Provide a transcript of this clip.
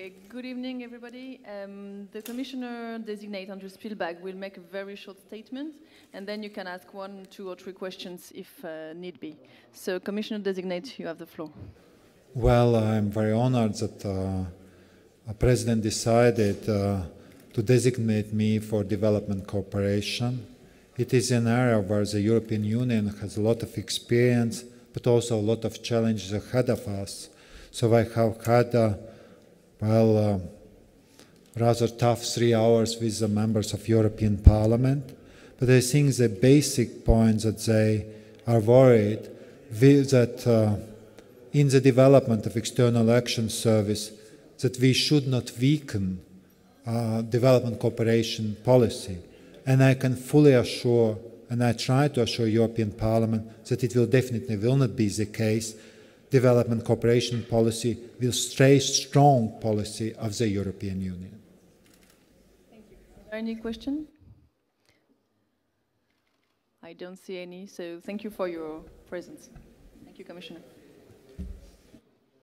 Okay, good evening, everybody. Um, the Commissioner designate Andris Piebalgs will make a very short statement, and then you can ask one, two, or three questions if uh, need be. So, Commissioner designate, you have the floor. Well, I'm very honored that uh, president decided uh, to designate me for development cooperation. It is an area where the European Union has a lot of experience, but also a lot of challenges ahead of us. So I have had uh, well, uh, rather tough three hours with the members of European Parliament. But I think the basic points that they are worried that uh, in the development of external action service that we should not weaken uh, development cooperation policy. And I can fully assure, and I try to assure European Parliament that it will definitely will not be the case development cooperation policy will stay strong policy of the European Union. Thank you. Are there any questions? I don't see any, so thank you for your presence. Thank you, Commissioner.